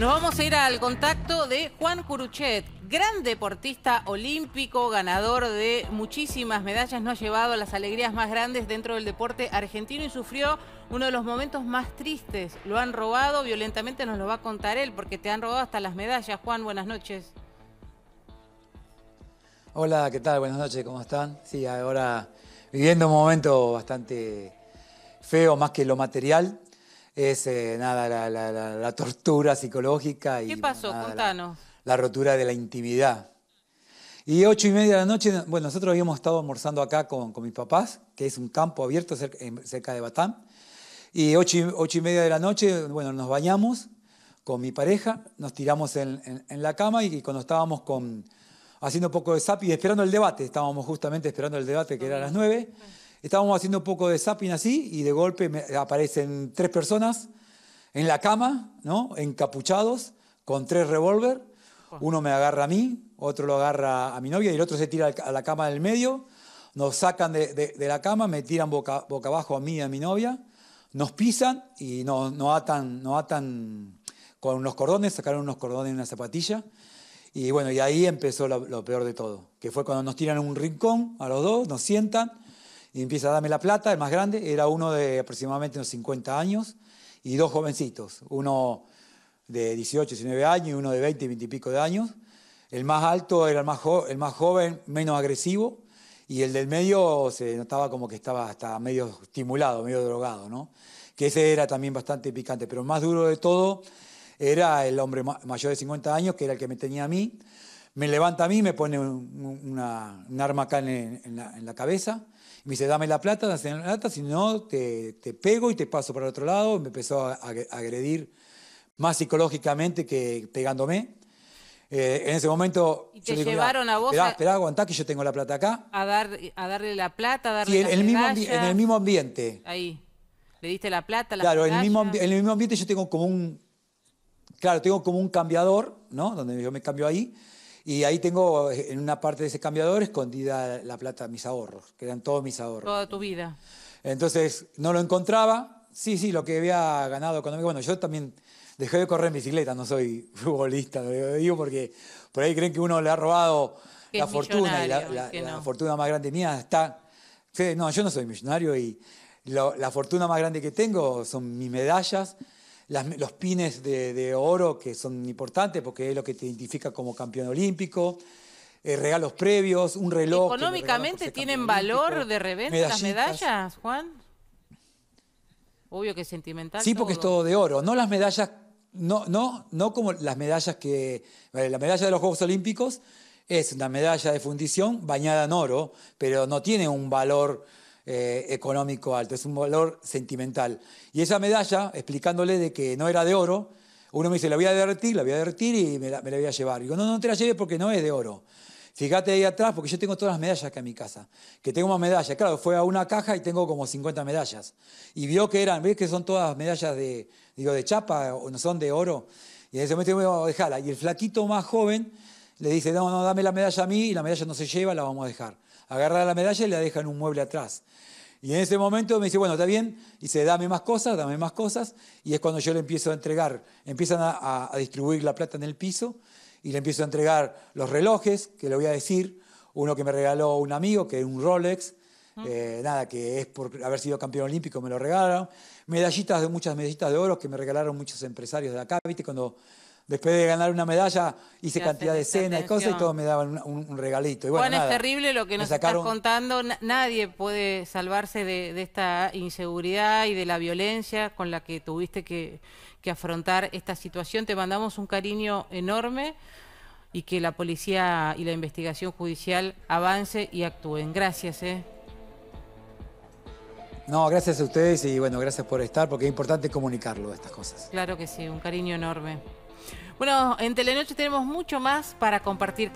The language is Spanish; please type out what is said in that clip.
Nos vamos a ir al contacto de Juan Curuchet, gran deportista olímpico, ganador de muchísimas medallas, nos ha llevado las alegrías más grandes dentro del deporte argentino y sufrió uno de los momentos más tristes. Lo han robado violentamente, nos lo va a contar él, porque te han robado hasta las medallas. Juan, buenas noches. Hola, ¿qué tal? Buenas noches, ¿cómo están? Sí, ahora viviendo un momento bastante feo, más que lo material es eh, nada la, tortura psicológica. Y, ¿Qué pasó? Contanos. La, rotura de la intimidad. Y ocho y media de la noche, bueno, nosotros habíamos estado almorzando acá con, mis papás, que es un campo abierto cerca, de Batán. Y ocho y, ocho y, media de la noche, bueno, nos bañamos con mi pareja, nos tiramos en, la cama y, cuando estábamos con, haciendo un poco de zap y esperando el debate, estábamos justamente esperando el debate que era a las nueve, Estábamos haciendo un poco de zapping así y de golpe aparecen tres personas en la cama, ¿no? encapuchados, con tres revólver. Uno me agarra a mí, otro lo agarra a mi novia y el otro se tira a la cama del medio. Nos sacan de, la cama, me tiran boca, boca, abajo a mí y a mi novia, nos pisan y nos, atan, nos atan con unos cordones, sacaron unos cordones en una zapatilla. Y bueno, y ahí empezó lo, lo, peor de todo, que fue cuando nos tiran en un rincón a los dos, nos sientan y empieza a darme la plata, el más grande, era uno de aproximadamente unos 50 años y dos jovencitos, uno de 18, 19 años y uno de 20, 20 y pico de años. El más alto era el más, el más joven, menos agresivo, y el del medio se notaba como que estaba hasta medio estimulado, medio drogado, ¿no? Que ese era también bastante picante, pero el más duro de todo era el hombre mayor de 50 años, que era el que me tenía a mí. Me levanta a mí, me pone un, arma acá en, la, en la cabeza, me dice, dame la plata, dame la plata, si no, te, pego y te paso para el otro lado. Me empezó a, agredir más psicológicamente que pegándome. Eh, en ese momento... ¿Y te llevaron a vos? Esperá, esperá, aguantá que yo tengo la plata acá. A, dar, a darle la plata, a darle sí, en, el mismo en el mismo ambiente. Ahí. ¿Le diste la plata, la Claro, en el, mismo, en el mismo ambiente yo tengo como un... Claro, tengo como un cambiador, ¿no? Donde yo me cambio ahí. Y ahí tengo en una parte de ese cambiador escondida la plata, mis ahorros, que eran todos mis ahorros. Toda tu vida. Entonces no lo encontraba. Sí, sí, lo que había ganado económico. Bueno, yo también dejé de correr en bicicleta, no soy futbolista, lo digo porque por ahí creen que uno le ha robado la fortuna y la, fortuna más grande mía está. No, yo no soy millonario y la fortuna más grande que tengo son mis medallas los pines de, oro que son importantes porque es lo que te identifica como campeón olímpico, eh, regalos previos, un reloj. ¿Económicamente tienen valor de reventa las medallas, Juan? Obvio que es sentimental. Sí, porque es todo de oro. No las medallas, no, no, no como las medallas que. La medalla de los Juegos Olímpicos es una medalla de fundición bañada en oro, pero no tiene un valor eh, económico alto, es un valor sentimental. Y esa medalla, explicándole de que no era de oro, uno me dice, la voy a derretir, la voy a derretir y me la, voy a llevar. Y digo, no, no te la lleves porque no es de oro. Fíjate ahí atrás, porque yo tengo todas las medallas acá en mi casa. Que tengo más medallas. Claro, fue a una caja y tengo como 50 medallas. Y vio que eran, ves que son todas medallas de, digo, de chapa, o no son de oro. Y en ese momento voy a dejarla. Y el flaquito más joven le dice, no, no, dame la medalla a mí y la medalla no se lleva, la vamos a dejar agarra la medalla y la deja en un mueble atrás. Y en ese momento me dice, bueno, está bien, y dice, dame más cosas, dame más cosas, y es cuando yo le empiezo a entregar, empiezan a, distribuir la plata en el piso, y le empiezo a entregar los relojes, que le voy a decir, uno que me regaló un amigo, que es un Rolex, eh, nada, que es por haber sido campeón olímpico, me lo regalaron, medallitas de muchas medallitas de oro que me regalaron muchos empresarios de acá, viste, cuando Después de ganar una medalla, hice cantidad de cenas y cosas y todos me daban un, regalito. Y bueno, es terrible lo que nos estás contando. Nadie puede salvarse de, esta inseguridad y de la violencia con la que tuviste que, afrontar esta situación. Te mandamos un cariño enorme y que la policía y la investigación judicial avance y actúen. Gracias. ¿eh? No, gracias a ustedes y bueno, gracias por estar porque es importante comunicarlo, estas cosas. Claro que sí, un cariño enorme. Bueno, en Telenoche tenemos mucho más para compartir.